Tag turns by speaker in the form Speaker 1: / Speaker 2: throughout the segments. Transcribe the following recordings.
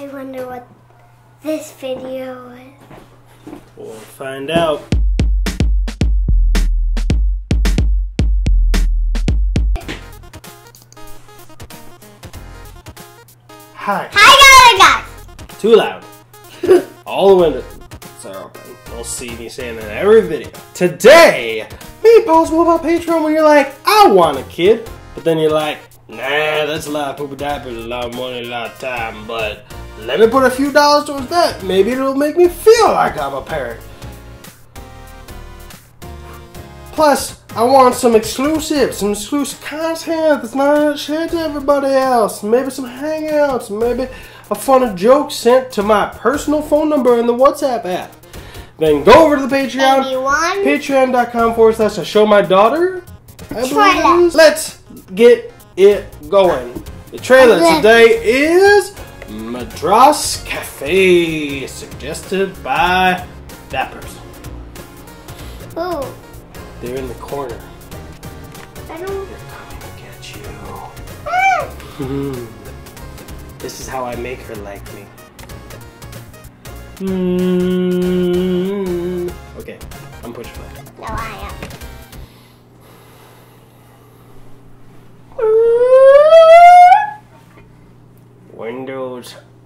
Speaker 1: I wonder what this video is.
Speaker 2: We'll find out. Hi.
Speaker 1: Hi guys!
Speaker 2: Too loud. All the windows are open. We'll see me saying that in every video. Today, Meatballs, what about Patreon when you're like, I want a kid, but then you're like, nah, that's a lot of poopy diapers, a lot of money, a lot of time, but let me put a few dollars towards that. Maybe it'll make me feel like I'm a parent. Plus, I want some exclusive, some exclusive content that's not shared to everybody else. Maybe some hangouts, maybe a fun joke sent to my personal phone number in the WhatsApp app. Then go over to the Patreon, patreon.com forward slash I show my daughter. I believe it Let's get it going. The trailer today is Madras Cafe, suggested by that person.
Speaker 1: Ooh,
Speaker 2: They're in the corner.
Speaker 1: I don't.
Speaker 2: They're coming to get you.
Speaker 1: Ah!
Speaker 2: This is how I make her like me. Hmm. Okay, I'm pushing play.
Speaker 1: No, I
Speaker 2: Windows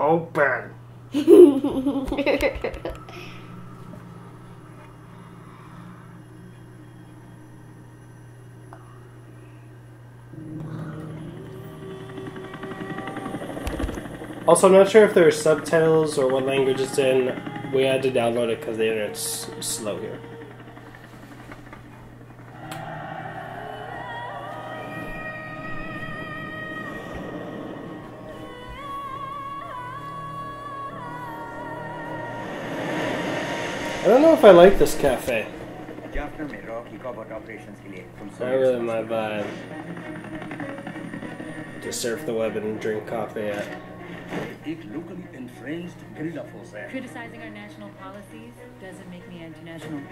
Speaker 2: open. Also, I'm not sure if there are subtitles or what language it's in. We had to download it because the internet's slow here. I don't know if I like this cafe. Not really my vibe. To surf the web and drink coffee at.
Speaker 3: locally infringed guerrilla.
Speaker 4: Criticizing our national policies doesn't make me anti-national.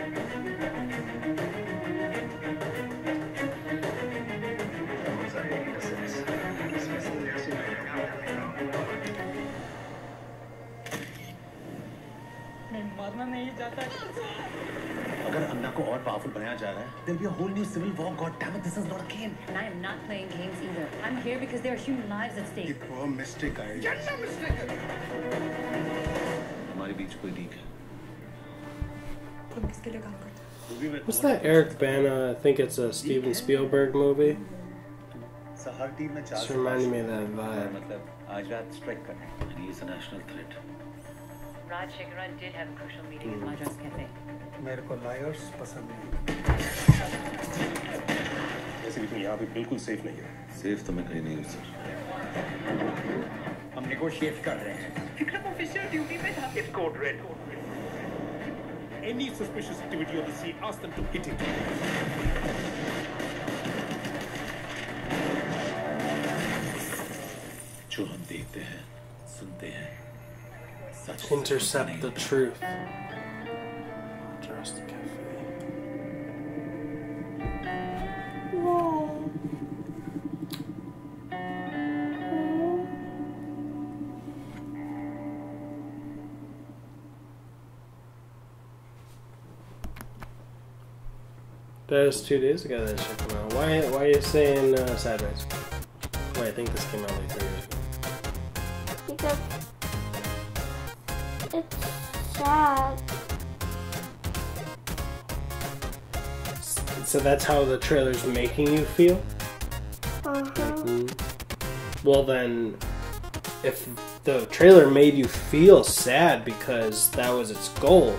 Speaker 3: नहीं चाहता
Speaker 5: अगर अन्ना को और powerful बनाया जा रहा है there'll be a whole new civil war god damn it this is not a game
Speaker 4: And I am not playing games either. I'm here because there are human lives at stake.
Speaker 5: वो mistake I हमारे बीच कोई leak है
Speaker 4: तुम किसके लिए काम करते
Speaker 2: What's that Eric Bana? I think it's a Steven Spielberg movie.
Speaker 5: so her team में चार
Speaker 2: It's reminding me of that vibe.
Speaker 3: मतलब आज रात स्ट्राइक करना है
Speaker 5: and he is a national threat
Speaker 4: Raj Shekaran did have a crucial meeting mm. at Madras Cafe.
Speaker 3: मेरे को lawyers पसंद नहीं
Speaker 6: वैसे भी तुम यहाँ पे बिल्कुल सेफ़ नहीं हो
Speaker 5: सेफ़ तो मैं कहीं नहीं हूँ सर
Speaker 3: हम नेगोशिएट कर रहे हैं
Speaker 6: विक्रम ऑफिशियल ड्यूटी पे था it's code red Any suspicious activity on the scene, ask them to hit it.
Speaker 5: जो हम देखते हैं सुनते हैं
Speaker 2: intercept the truth. That was two days ago that should come out. Why, why are you saying uh, Sideways? Wait, I think this came out like three years ago.
Speaker 1: Because it's sad.
Speaker 2: So that's how the trailer's making you feel?
Speaker 1: Uh-huh.
Speaker 2: Well, then, if the trailer made you feel sad because that was its goal,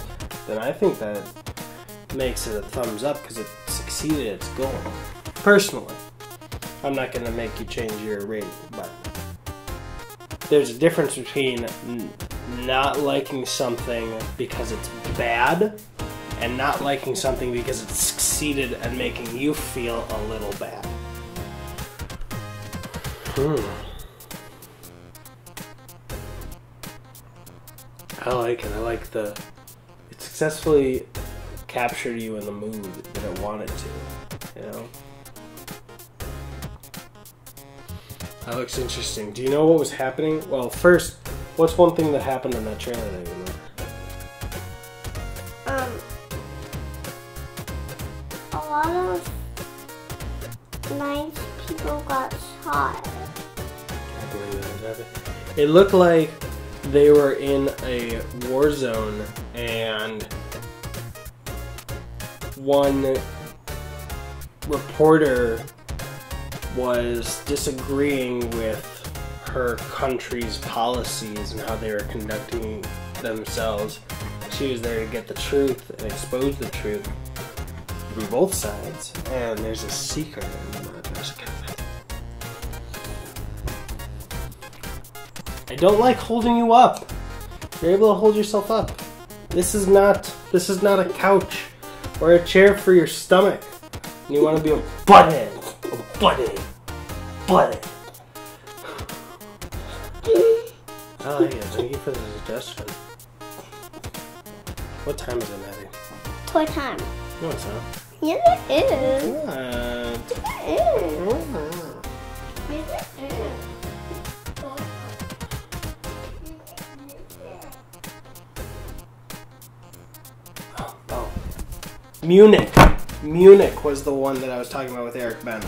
Speaker 2: then I think that makes it a thumbs up because it succeeded its goal. Personally, I'm not going to make you change your rating, but there's a difference between not liking something because it's bad and not liking something because it succeeded at making you feel a little bad. Hmm. I like it. I like the. It successfully captured you in the mood that it wanted to. You know? That looks interesting. Do you know what was happening? Well, first, What's one thing that happened in that trailer that you remember?
Speaker 1: Um, a lot of nice people got shot.
Speaker 2: I believe that was happening. It looked like they were in a war zone and one reporter was disagreeing with her country's policies and how they were conducting themselves. She was there to get the truth and expose the truth from both sides. And there's a secret in the Jessica. I don't like holding you up. You're able to hold yourself up. This is not this is not a couch or a chair for your stomach. You want to be a butthead. A butthead. Butthead. Oh, like it. Thank you for the suggestion. What time is it, Maddie?
Speaker 1: Toy time.
Speaker 2: No, it's not.
Speaker 1: Yes, it is.
Speaker 2: What?
Speaker 1: It is. Yes, it is.
Speaker 2: Oh. Munich. Munich was the one that I was talking about with Eric Ben.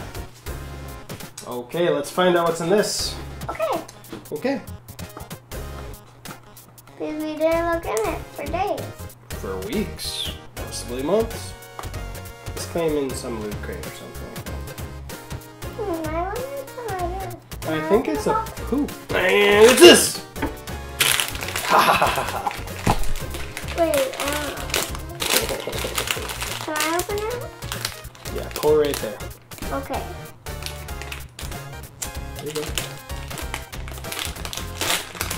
Speaker 2: Okay, let's find out what's in this.
Speaker 1: Okay,
Speaker 2: Okay.
Speaker 1: Because we didn't look in it for days.
Speaker 2: For weeks, possibly months. It's claiming some loot crate or something.
Speaker 1: Hmm, I wonder is.
Speaker 2: I think it's a poop. And it's this! Ha ha ha ha
Speaker 1: Wait, um, can I open it?
Speaker 2: Yeah, pull right there.
Speaker 1: Okay.
Speaker 2: There you go.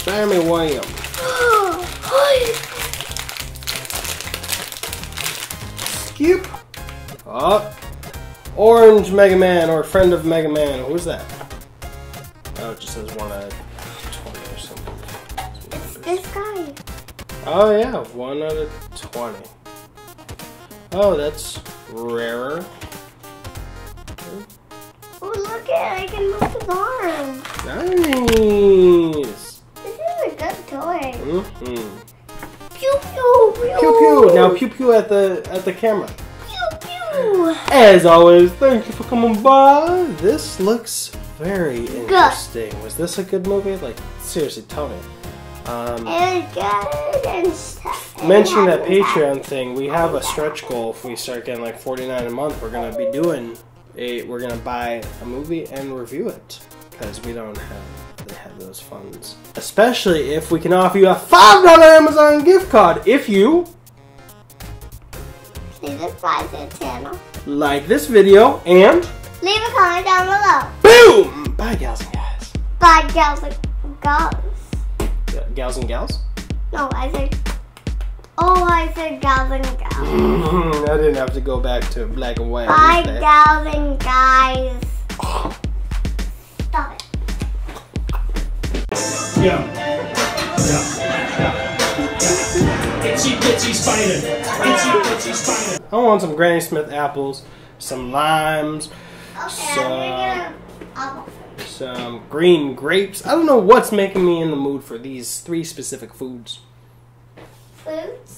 Speaker 2: Jeremy Williams. Scoop. Oh. Orange Mega Man or friend of Mega Man. Who's that? Oh, it just says one out of 20 or something.
Speaker 1: it's this guy.
Speaker 2: Oh, yeah, one out of 20. Oh, that's rarer.
Speaker 1: Oh, look at I can move his arm.
Speaker 2: Nice.
Speaker 1: Pew.
Speaker 2: Now pew pew at the at the camera.
Speaker 1: pew pew.
Speaker 2: As always, thank you for coming by. This looks very interesting. Was this a good movie? Like seriously, tell me. Um,
Speaker 1: It's good and stuff.
Speaker 2: mentioning that Patreon thing, we have a stretch goal. If we start getting like 49 a month, we're gonna be doing a. We're gonna buy a movie and review it because we don't have have those funds. Especially if we can offer you a five dollar Amazon gift card if you
Speaker 1: Please subscribe to the channel.
Speaker 2: like this video and
Speaker 1: Leave a comment down below.
Speaker 2: boom. Bye, gals and guys.
Speaker 1: Bye, gals and gals.
Speaker 2: G- Gals and gals.
Speaker 1: No, I said. Oh, I said gals and gals.
Speaker 2: I didn't have to go back to black and white.
Speaker 1: Bye,
Speaker 2: did I?
Speaker 1: gals and guys. Stop it.
Speaker 6: Yeah. Yeah. Yeah. Itchy bitchy spider. Itchy bitchy spider.
Speaker 2: I want some Granny Smith apples, some limes,
Speaker 1: Okay,
Speaker 2: So-
Speaker 1: I'm gonna get an apple.
Speaker 2: some green grapes. I don't know what's making me in the mood for these three specific foods.
Speaker 1: Foods.